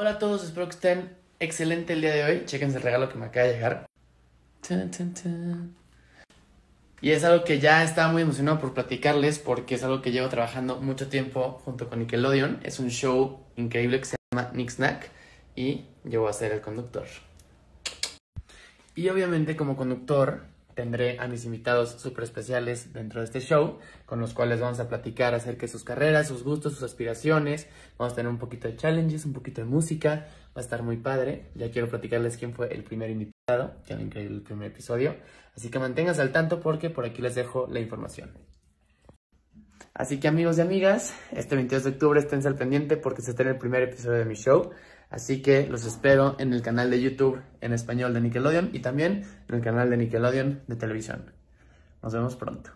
Hola a todos, espero que estén excelente el día de hoy. Chequense el regalo que me acaba de llegar. Y es algo que ya estaba muy emocionado por platicarles porque es algo que llevo trabajando mucho tiempo junto con Nickelodeon. Es un show increíble que se llama Nick Snack y yo voy a ser el conductor. Y obviamente como conductor tendré a mis invitados súper especiales dentro de este show, con los cuales vamos a platicar acerca de sus carreras, sus gustos, sus aspiraciones. Vamos a tener un poquito de challenges, un poquito de música. Va a estar muy padre. Ya quiero platicarles quién fue el primer invitado, que era increíble el primer episodio. Así que manténganse al tanto porque por aquí les dejo la información. Así que amigos y amigas, este 22 de octubre esténse al pendiente porque se estrena el primer episodio de mi show. Así que los espero en el canal de YouTube en español de Nickelodeon y también en el canal de Nickelodeon de televisión. Nos vemos pronto.